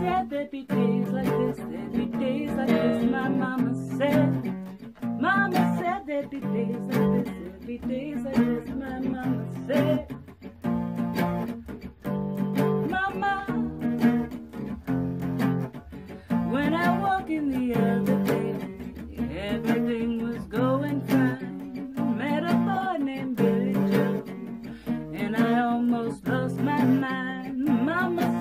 there'd be days like this, there'd be days like this, my mama said. Mama said there'd be days like this, there'd be days like this, my mama said. Mama, when I walk in the elevator, everything was going fine. Met a boy named Billy Joe, and I almost lost my mind. Mama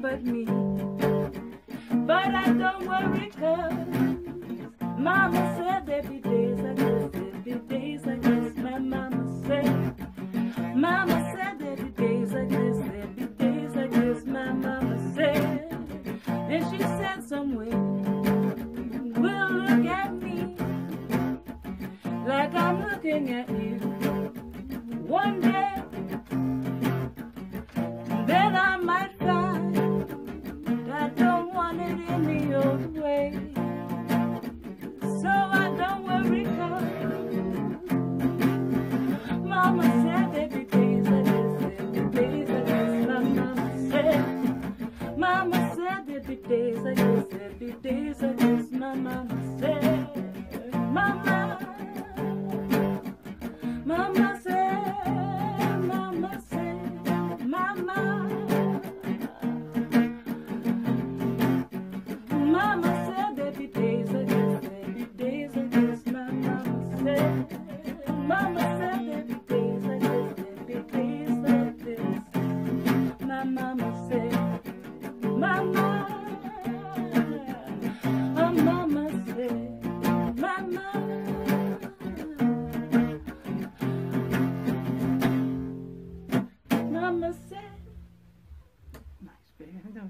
but me. But I don't worry, cause Mama said there'd be days like this, there'd be days like this, my mama said. Mama said there'd be days like this, there'd be days like this, my mama said. And she said some women will look at me like I'm looking at like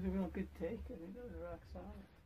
real good take. I think that was rock solid.